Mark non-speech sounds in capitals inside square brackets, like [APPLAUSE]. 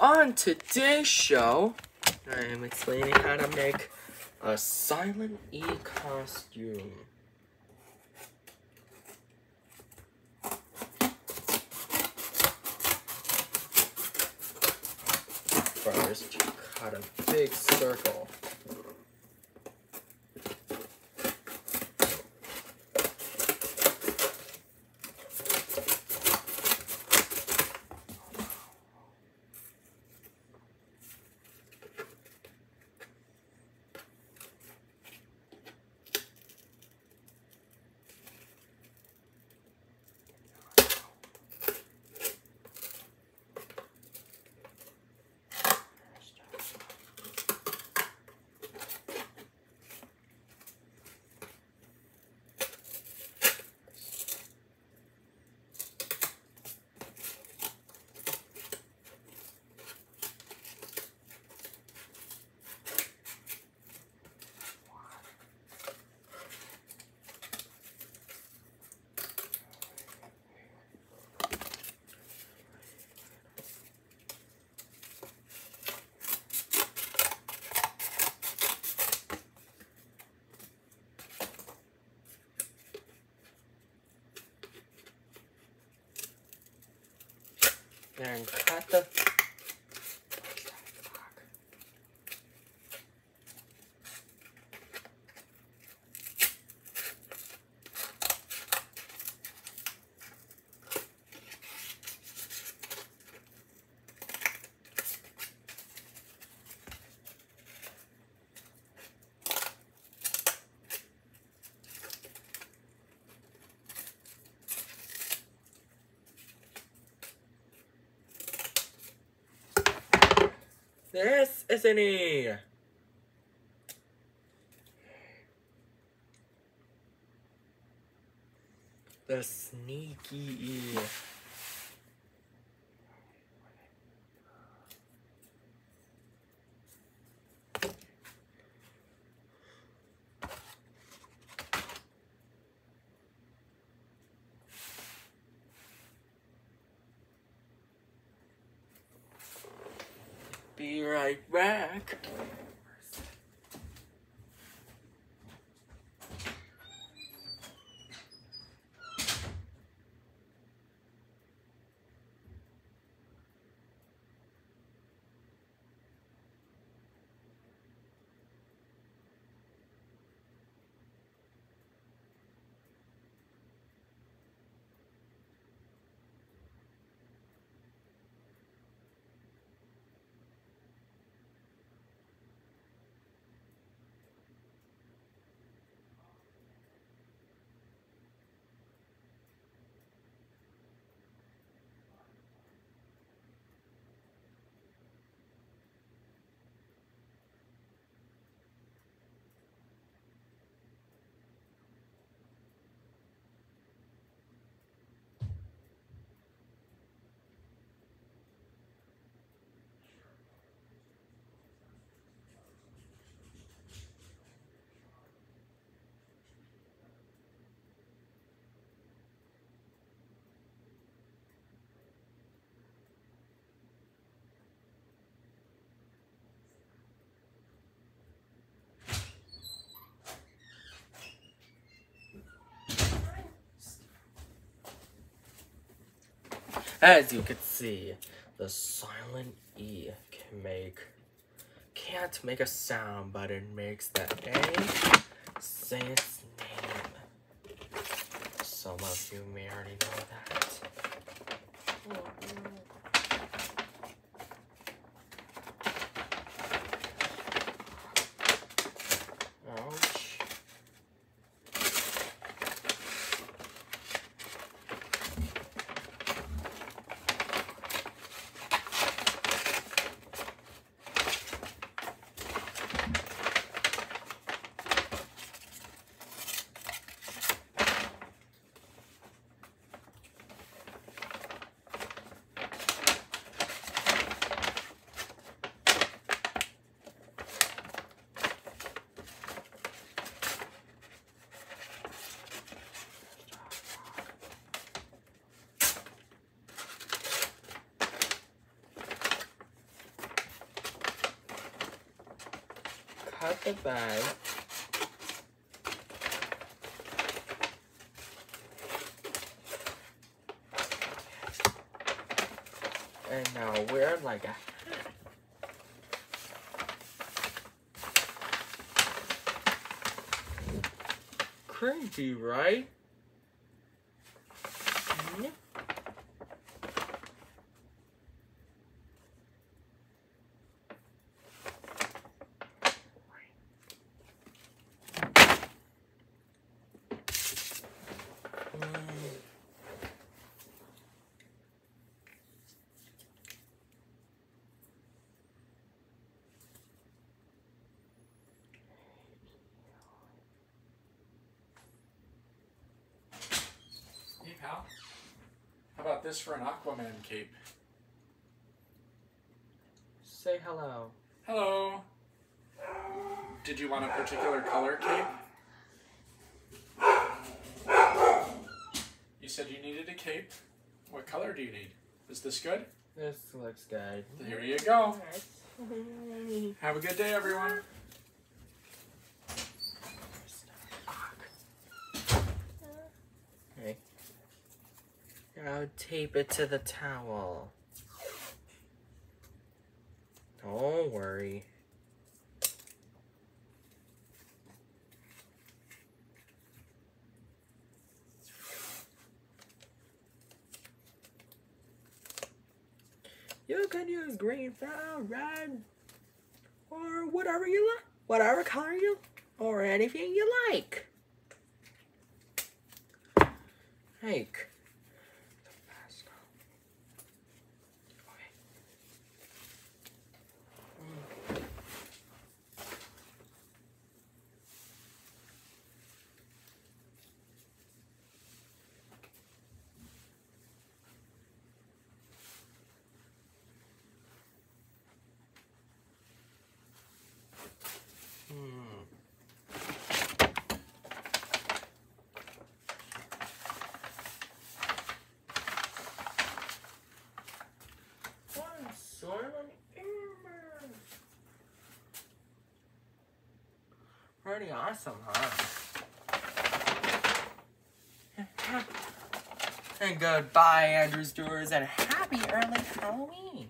On today's show, I am explaining how to make a Silent E costume. First, cut a big circle. And cut This is an E. The sneaky Be right back. As you can see, the silent E can make can't make a sound, but it makes the A say bag. And now we're like a Crazy, right? How about this for an Aquaman cape? Say hello. Hello. Did you want a particular color cape? You said you needed a cape. What color do you need? Is this good? This looks good. Here you go. [LAUGHS] Have a good day, everyone. Now tape it to the towel. Don't worry. You can use green, brown, red, or whatever you like, whatever color you, or anything you like. Like. Pretty awesome, huh? and goodbye, Andrews Doers, and happy early Halloween.